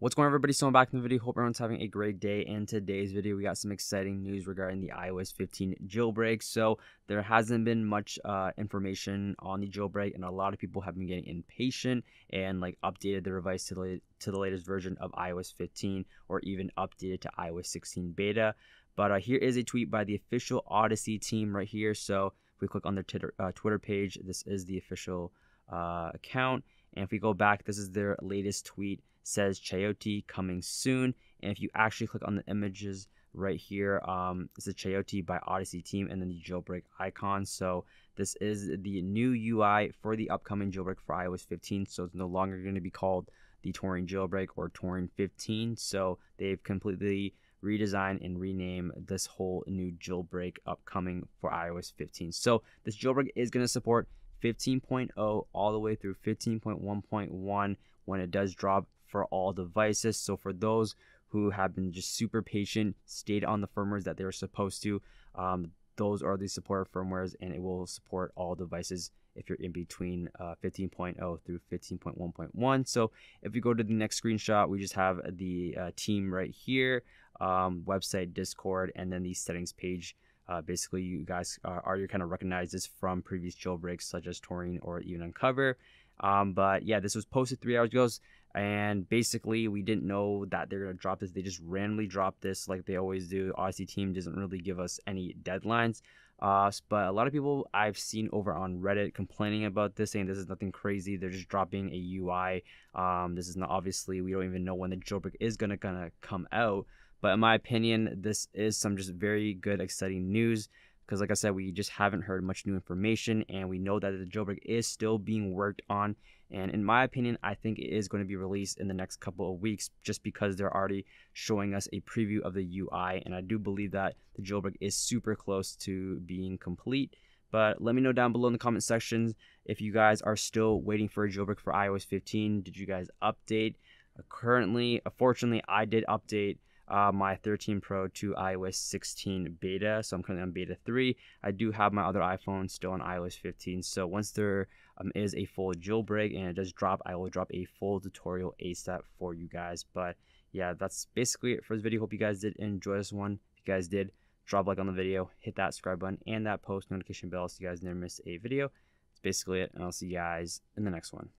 What's going on everybody? So I'm back in the video. Hope everyone's having a great day. In today's video, we got some exciting news regarding the iOS 15 jailbreak. So there hasn't been much uh, information on the jailbreak and a lot of people have been getting impatient and like updated the device to the, to the latest version of iOS 15 or even updated to iOS 16 beta. But uh, here is a tweet by the official Odyssey team right here. So if we click on their Twitter, uh, Twitter page, this is the official uh, account. And if we go back, this is their latest tweet says Cheyote coming soon. And if you actually click on the images right here, um, it's the Cheyote by Odyssey team and then the jailbreak icon. So this is the new UI for the upcoming jailbreak for iOS 15. So it's no longer going to be called the Taurine jailbreak or Taurine 15. So they've completely redesigned and rename this whole new jailbreak upcoming for iOS 15. So this jailbreak is going to support 15.0 all the way through 15.1.1 when it does drop for all devices. So for those who have been just super patient, stayed on the firmwares that they were supposed to, um, those are the support firmwares and it will support all devices if you're in between uh, 15.0 through 15.1.1. So if you go to the next screenshot, we just have the uh, team right here, um, website, Discord, and then the settings page. Uh, basically, you guys are, are you kind of recognize this from previous jailbreaks such as Taurine or even Unc0ver. Um, but yeah, this was posted three hours ago and basically we didn't know that they're gonna drop this. They just randomly dropped this like they always do. Odyssey team doesn't really give us any deadlines. Uh, but a lot of people I've seen over on Reddit complaining about this, saying this is nothing crazy. They're just dropping a UI. Um, this is not obviously we don't even know when the jailbreak is gonna gonna come out. But in my opinion, this is some just very good, exciting news because like I said, we just haven't heard much new information, and we know that the jailbreak is still being worked on. And in my opinion, I think it is going to be released in the next couple of weeks, just because they're already showing us a preview of the UI, and I do believe that the jailbreak is super close to being complete. But let me know down below in the comment sections if you guys are still waiting for a jailbreak for iOS 15. Did you guys update? Currently, unfortunately, I did update uh, my 13 Pro to iOS 16 beta. So I'm currently on beta 3. I do have my other iPhone still on iOS 15. So once there um, is a full jailbreak and it does drop, I will drop a full tutorial ASAP for you guys. But yeah, that's basically it for this video. Hope you guys did enjoy this one. If you guys did, drop a like on the video, hit that subscribe button, and that post notification bell so you guys never miss a video. That's basically it, and I'll see you guys in the next one.